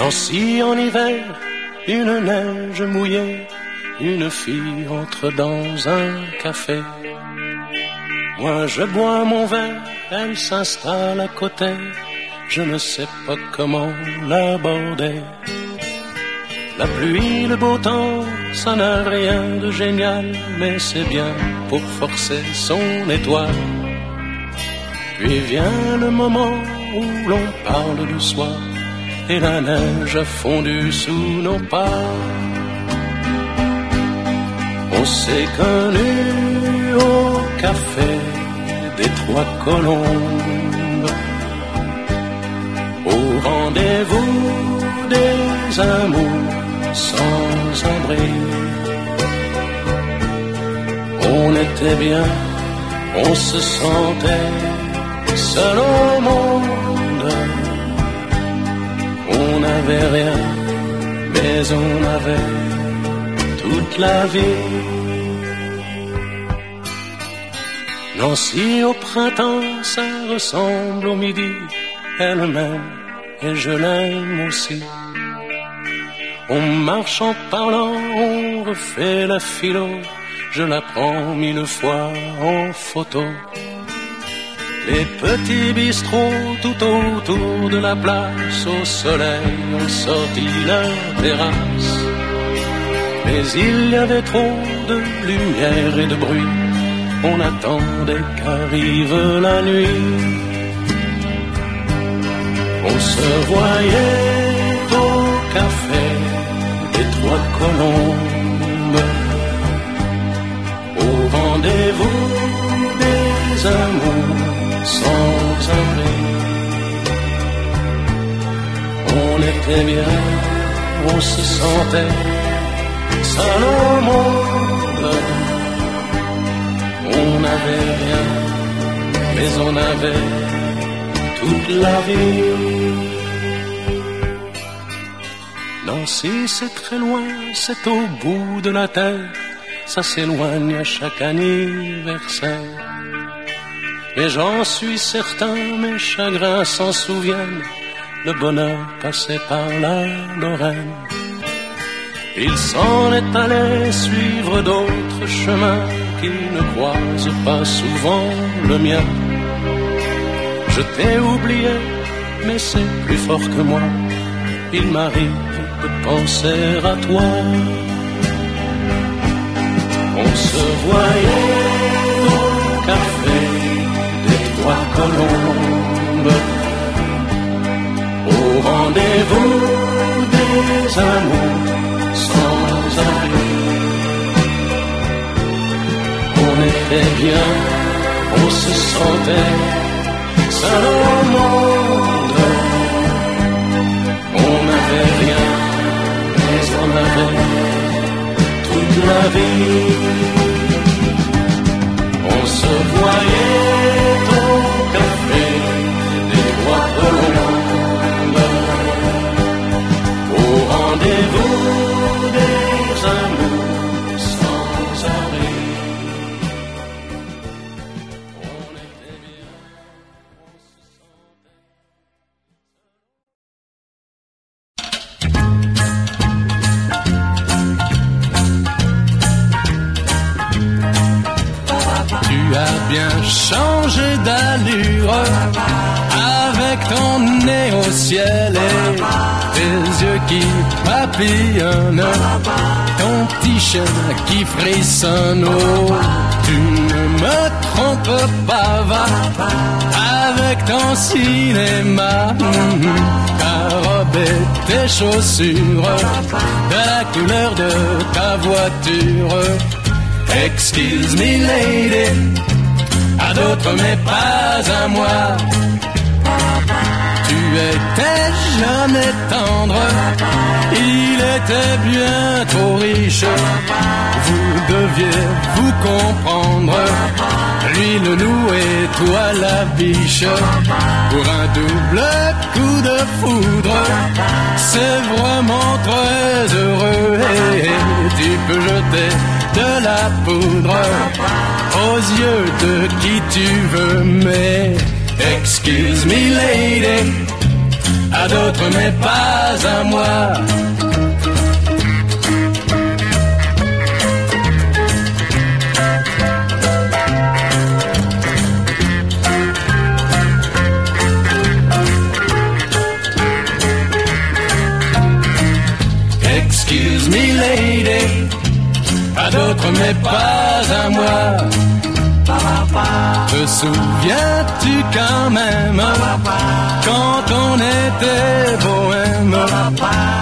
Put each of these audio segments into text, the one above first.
Nancy en hiver, une neige mouillée, une fille entre dans un café. Moi je bois mon verre, elle s'installe à côté, je ne sais pas comment l'aborder. La pluie, le beau temps, ça n'a rien de génial, mais c'est bien pour forcer son étoile. Puis vient le moment où l'on parle du soir et la neige a fondu sous nos pas. On s'est connu au café des Trois Colombes, au rendez-vous des amours sans abri. On était bien, on se sentait seul au monde. On n'avait rien, mais on avait toute la vie. Nancy au printemps, ça ressemble au midi, elle m'aime et je l'aime aussi. On marche en parlant, on refait la philo, je la prends mille fois en photo. Les petits bistrots tout autour de la place, au soleil ont sorti leur terrasse. Mais il y avait trop de lumière et de bruit, on attendait qu'arrive la nuit. On se voyait au café des Trois Colombes, au rendez-vous des amours sans abri. On était bien, on se sentait seul au monde. On n'avait rien, mais on avait toute la vie. Nancy, c'est très loin, c'est au bout de la terre, ça s'éloigne à chaque anniversaire. Et j'en suis certain, mes chagrins s'en souviennent, le bonheur passait par la Lorraine. Il s'en est allé suivre d'autres chemins qui ne croisent pas souvent le mien. Je t'ai oublié, mais c'est plus fort que moi. Il m'arrive de penser à toi. On se voyait On était bien, on se sentait seul au monde. On n'avait rien, mais on avait toute la vie. As bien changé d'allure avec ton nez au ciel et tes yeux qui papillonnent, ton petit chien qui frissonne. Oh, tu ne me trompes pas, va avec ton cinéma, ta robe et tes chaussures, de la couleur de ta voiture. Excuse me lady, à d'autres mais pas à moi. Tu étais et tendre, il était bien trop riche. Vous deviez vous comprendre, lui le loup et toi la biche. Pour un double coup de foudre, c'est vraiment très heureux. Et tu peux jeter de la poudre aux yeux de qui tu veux, mais excuse me lady, à d'autres mais pas à moi. Excuse me lady, à d'autres mais pas à moi. Te souviens-tu quand même quand on était bohème?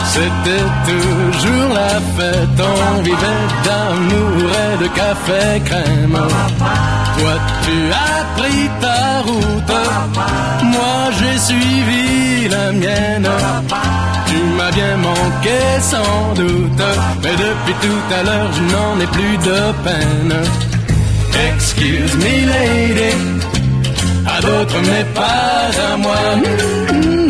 C'était toujours la fête, on vivait d'amour et de café crème. Toi tu as pris ta route, moi j'ai suivi la mienne. M'as bien manqué sans doute, mais depuis tout à l'heure je n'en ai plus de peine. Excuse me lady, à d'autres mais pas à moi.